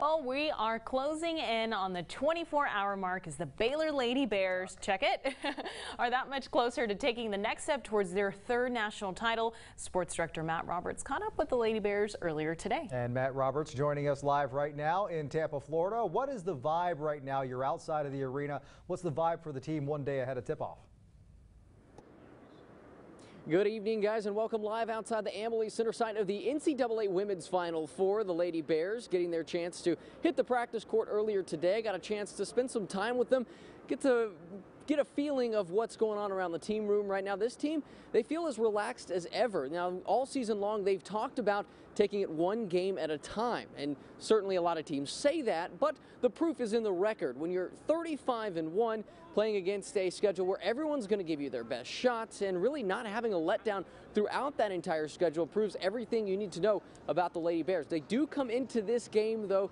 Well, we are closing in on the 24-hour mark as the Baylor Lady Bears, check it, are that much closer to taking the next step towards their third national title. Sports director Matt Roberts caught up with the Lady Bears earlier today. And Matt Roberts joining us live right now in Tampa, Florida. What is the vibe right now? You're outside of the arena. What's the vibe for the team one day ahead of tip-off? Good evening, guys, and welcome live outside the Amalie Center site of the NCAA Women's Final Four. The Lady Bears getting their chance to hit the practice court earlier today. Got a chance to spend some time with them, get to get a feeling of what's going on around the team room right now. This team, they feel as relaxed as ever. Now, all season long, they've talked about taking it one game at a time, and certainly a lot of teams say that, but the proof is in the record. When you're 35 and 1, playing against a schedule where everyone's going to give you their best shots and really not having a letdown throughout that entire schedule proves everything you need to know about the Lady Bears. They do come into this game, though,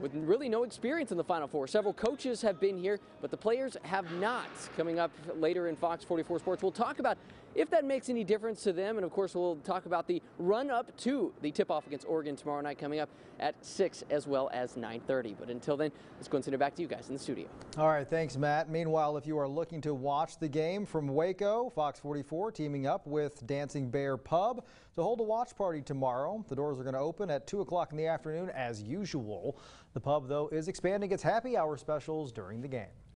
with really no experience in the Final Four. Several coaches have been here, but the players have not. Coming up later in Fox 44 Sports, we'll talk about if that makes any difference to them. And of course, we'll talk about the run up to the tip off against Oregon tomorrow night coming up at 6 as well as 9.30. But until then, let's go and send it back to you guys in the studio. All right, thanks, Matt. Meanwhile, if you are looking to watch the game from Waco, Fox 44 teaming up with Dancing Bear Pub to hold a watch party tomorrow. The doors are going to open at 2 o'clock in the afternoon as usual. The pub, though, is expanding its happy hour specials during the game.